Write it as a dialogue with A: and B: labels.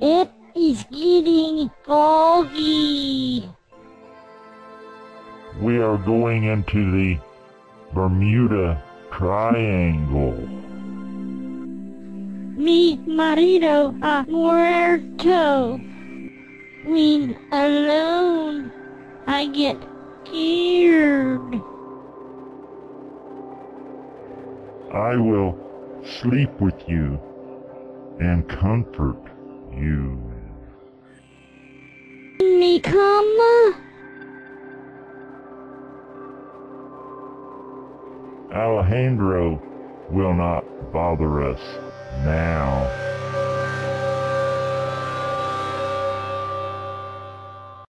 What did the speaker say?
A: It is getting foggy.
B: We are going into the Bermuda Triangle.
A: Mi marido ha muerto. When alone, I get scared.
B: I will sleep with you and comfort you.
A: Me come?
B: Alejandro will not bother us now.